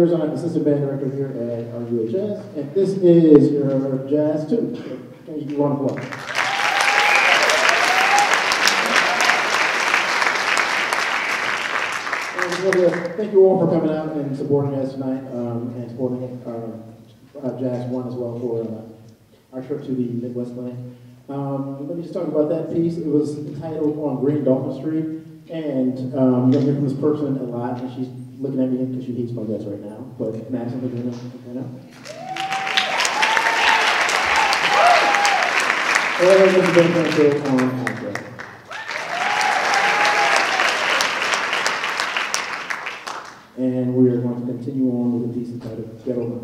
I'm assistant band director here at RUHS, and this is your Jazz 2. Can you round of applause? Thank you all for coming out and supporting us tonight, um, and supporting uh, uh, Jazz One as well for uh, our trip to the Midwest Clinic. Um, let me just talk about that piece. It was entitled On Green Dolphin Street, and um, gonna hear from this person a lot, and she's looking at me because she hates my guts right now. But Madison Laguna, you know. And we are going to continue on with the piece entitled Ghetto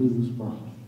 entitled The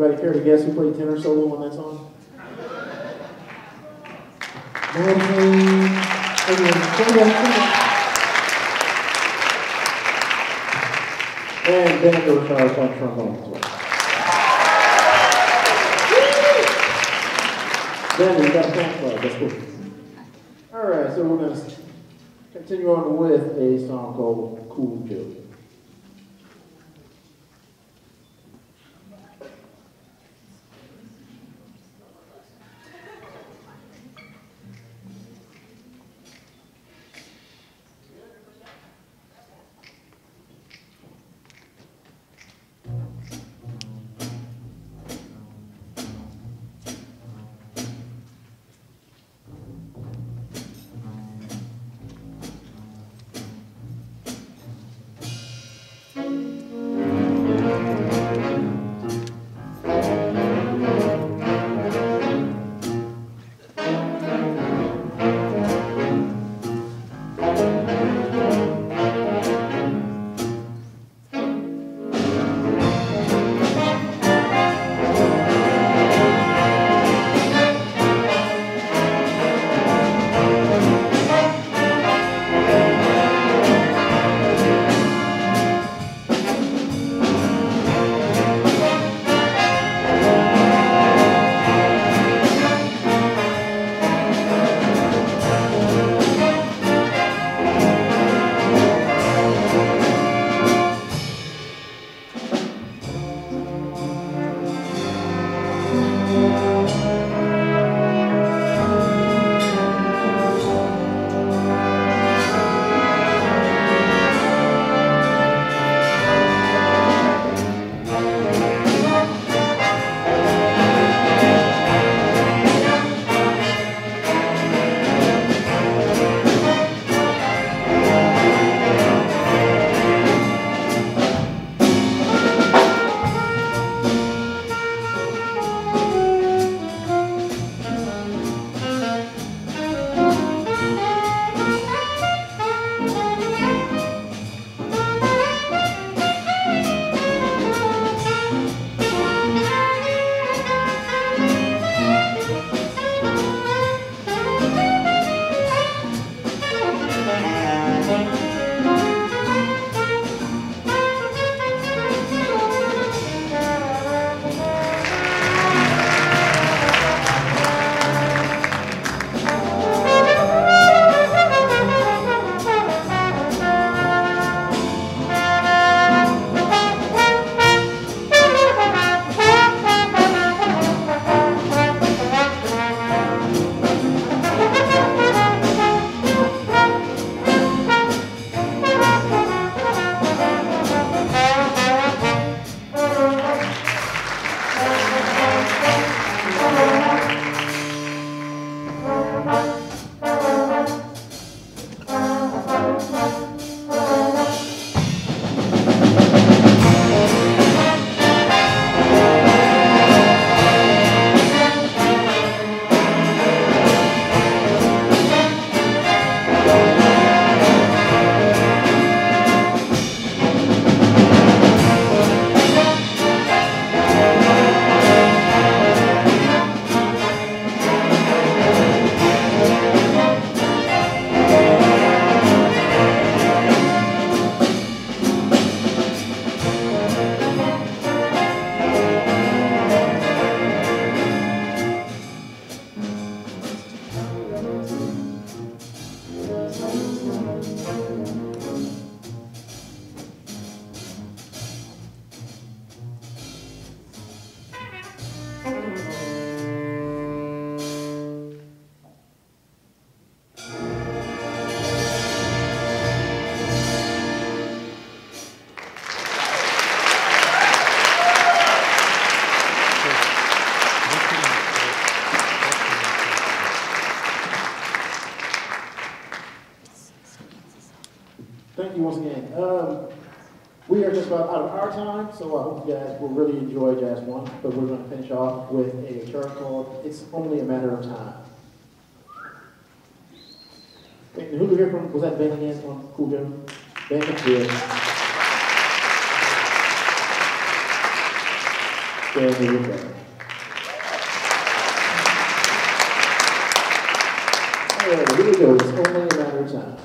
Anybody care to guess who played tenor solo on that song? And there was uh, trombone as well. Then we got a fan club, that's cool. All right, so we're gonna continue on with a song called Cool Joe. Time, so I hope you guys will really enjoy Jazz One. But we're going to finish off with a chart called "It's Only a Matter of Time." And who we hear from? Was that Ben again on Cool Joe? Ben, good. Stand to your right. All right, here we go. It's only a matter of time.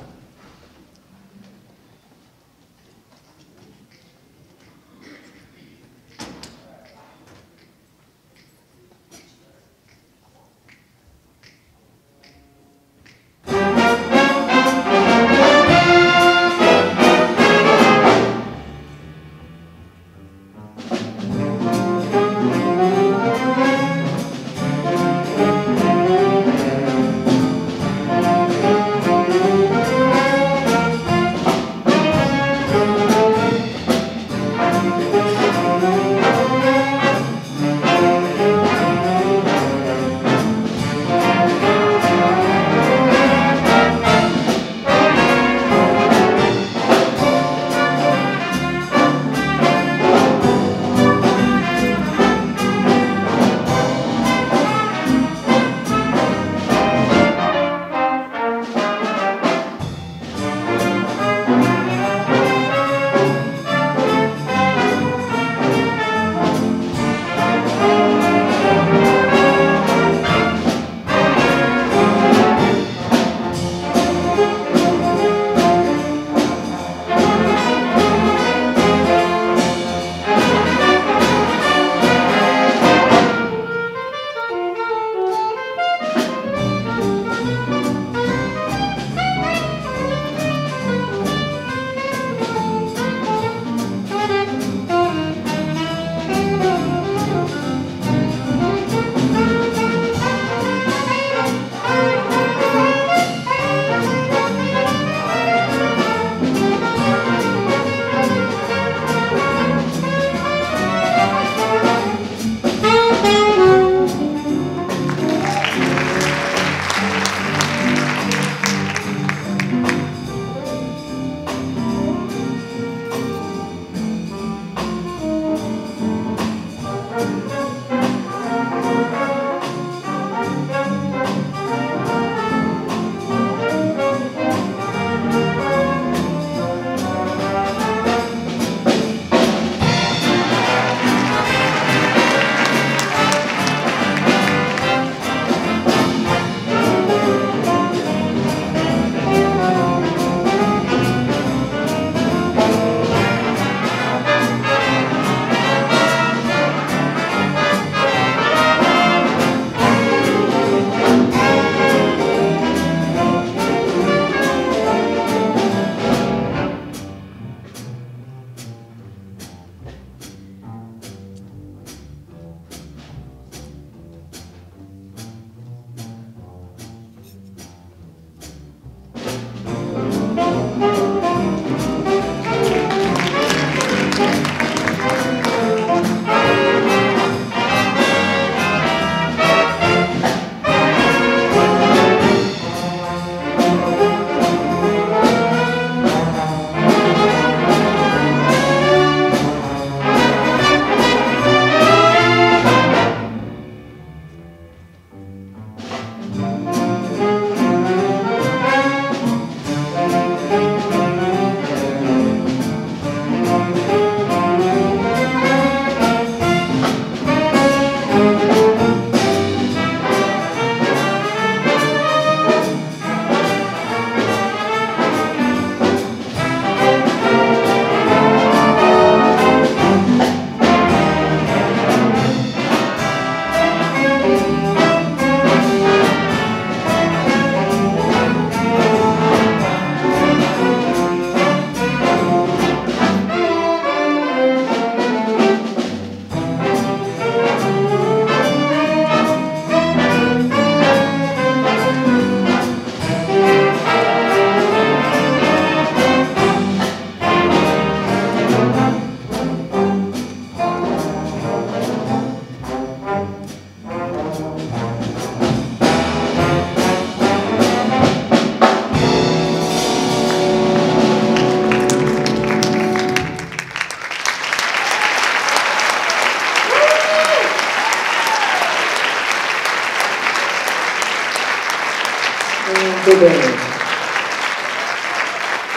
Good band.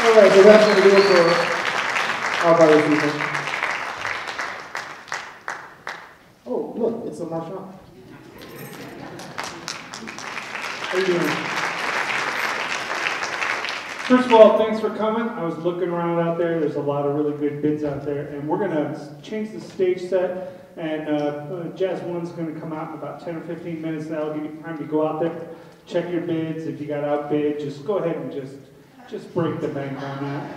All right, so that's going to do it for our party people. Oh, look, it's a Marchand. How you doing? First of all, thanks for coming. I was looking around out there. There's a lot of really good bids out there, and we're gonna change the stage set. And uh, uh, Jazz One's gonna come out in about 10 or 15 minutes. That'll give you time to go out there, check your bids. If you got outbid, just go ahead and just just break the bank on that.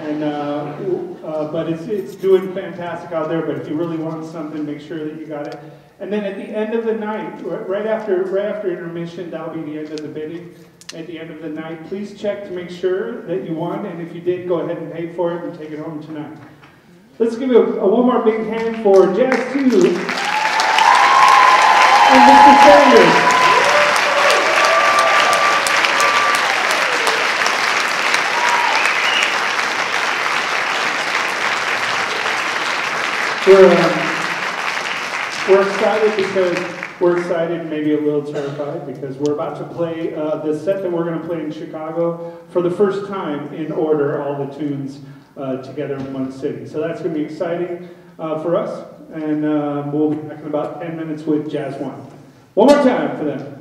And uh, uh, but it's it's doing fantastic out there. But if you really want something, make sure that you got it. And then at the end of the night, right after right after intermission, that'll be the end of the bidding. At the end of the night, please check to make sure that you won, and if you did, go ahead and pay for it and take it home tonight. Let's give a, a one more big hand for Jazz Two and Mr. Sanders. We're, um, we're excited because we're excited, maybe a little terrified, because we're about to play uh, the set that we're going to play in Chicago for the first time in order, all the tunes uh, together in one city. So that's going to be exciting uh, for us, and um, we'll be back in about 10 minutes with Jazz One. One more time for them.